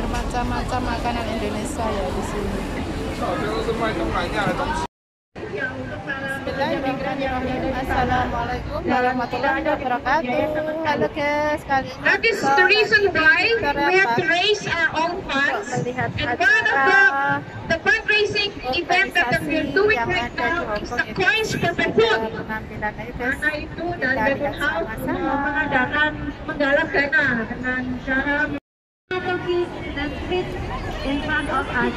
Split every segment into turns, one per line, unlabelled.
bermacam-macam makanan Indonesia ya di sini. Assalamualaikum warahmatullahi wabarakatuh. Halo guys, kali ini
That is the reason why we have to raise our own funds. And one of the, the fundraising event that we're doing right now is the coins for
ayo guys.
Karena itu dan Bethune House mengadakan menggalak dana dengan cara of us.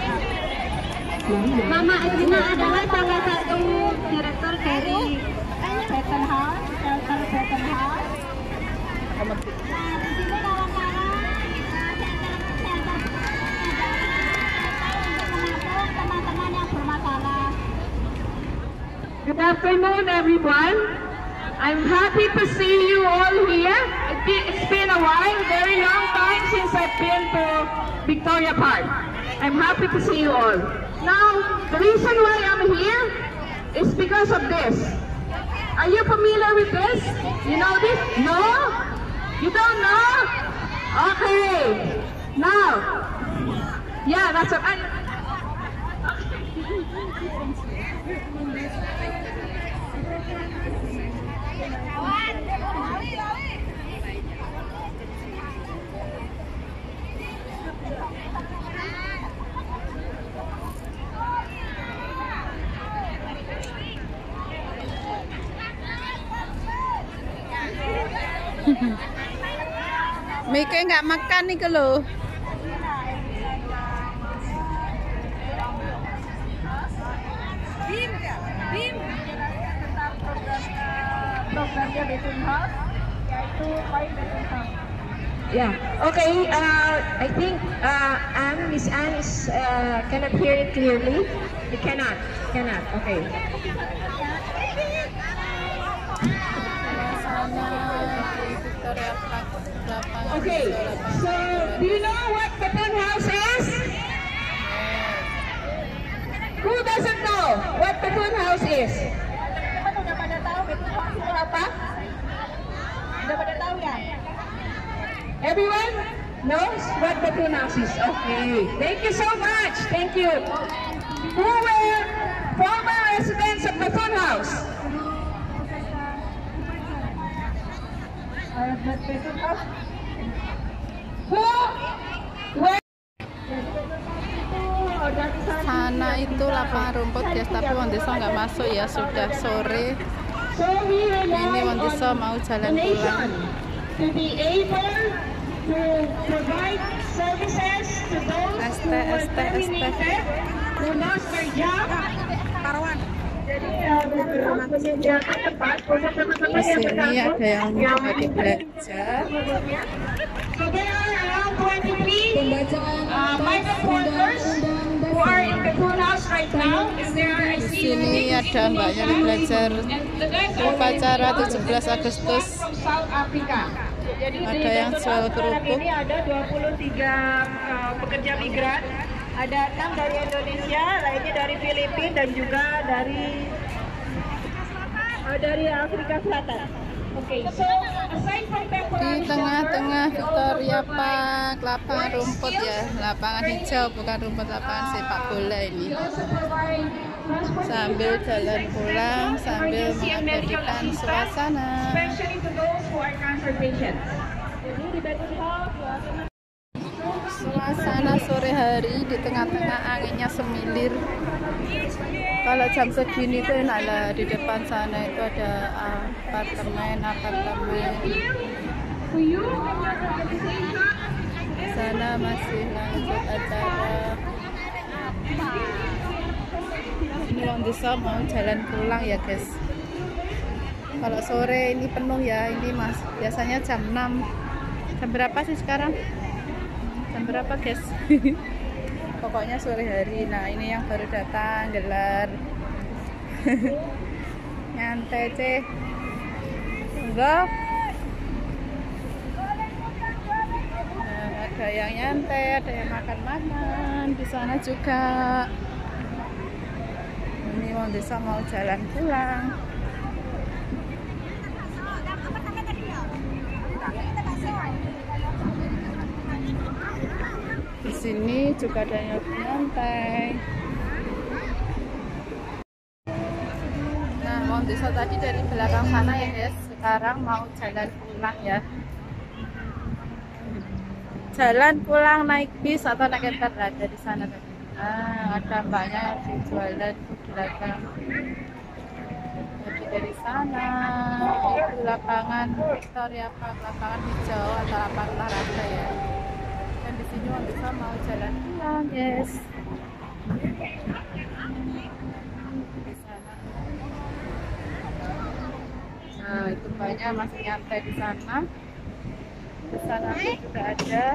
Mama Edina adalah salah satu direktur dari Bethune House, shelter Bethune House. Teman-teman. Good afternoon, everyone. I'm happy to see you all here. It's been a while, very long time since I've been to Victoria Park. I'm happy to see you all. Now, the reason why I'm here is because of this. Are you familiar with this? You know this? No? You don't know? Okay. Now, yeah, that's what I...
Mike nggak makan nih loh.
Yeah. Okay. Uh, I think uh, Anne, Miss Anne, is, uh, cannot hear it clearly. You cannot. Cannot. Okay. Okay. So, do you know what Baton House is? Who doesn't know what Baton House is?
Itu apa? Udah pada tahu ya?
Everyone knows what House is. Okay. Thank you so much. Thank you. Who were former residents of Baton House? Who were
Sana itu lapangan rumput guys, tapi Wondesa nggak masuk ya sudah sore. Ini
on
mau jalan pulang. ST, ST,
untuk teman-teman
Di sini ada yang lagi belajar.
So there are around 23 migrant workers who are in the pool house right now. And there I
Di
see
sini ada mbaknya belajar upacara 17 Agustus.
Jadi
Ada
di
yang jual kerupuk.
ini ada 23 uh, pekerja migran. Ada 6 dari Indonesia, lainnya dari Filipina dan juga dari uh, dari Afrika Selatan.
Di tengah-tengah Victoria Park, lapangan rumput ya, lapangan hijau bukan rumput lapangan sepak bola ini. Sambil jalan pulang, sambil mengabadikan suasana.
Uh,
Suasana sore hari di tengah-tengah anginnya semilir. Kalau jam segini tuh lah di depan sana itu ada apartemen, apartemen. Di sana masih lanjut acara. Ini Desa mau jalan pulang ya guys. Kalau sore ini penuh ya, ini mas biasanya jam 6 Jam berapa sih sekarang? Jam berapa guys? Pokoknya sore hari. Nah ini yang baru datang gelar. Nyantai ceh. Enggak. Nah, ada yang nyantai, ada yang makan-makan di sana juga. Ini Wong Desa mau jalan pulang. Sini juga ada yang nyantai. Nah, mau desa tadi dari belakang sana ya guys. Sekarang mau jalan pulang ya. Jalan pulang naik bis atau naik kereta ada di sana tadi. Nah, ada mbaknya yang di belakang. Jadi dari sana itu lapangan Victoria Park, lapangan hijau atau lapangan olahraga ya. Dan di sini mau bisa mau jalan pulang, guys. Nah, itu banyak masih nyantai di sana. Di sana juga ada.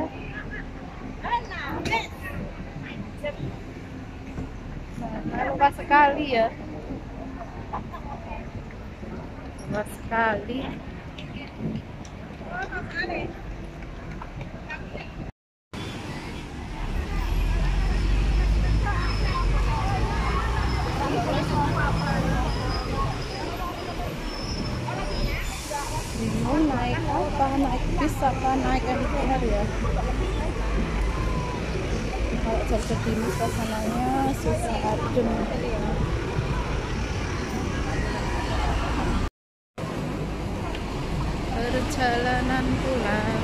Sana luas sekali ya. Luas sekali. bingung naik apa naik bis apa naik MTR ya? Kalau jam segini suasananya susah adem. Perjalanan pulang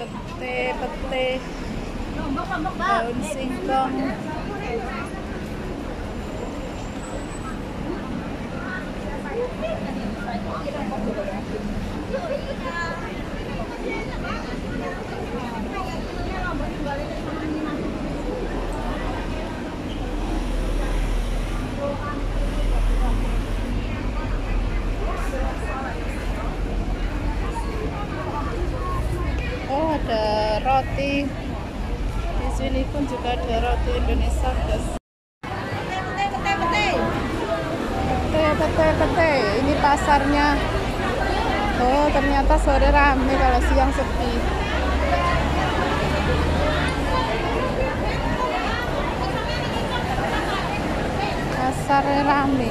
pete pete daun singkong oh ada roti di ada roti Indonesia guys. Pete pete pete ini pasarnya. Oh ternyata sore rame kalau siang sepi. Pasarnya rame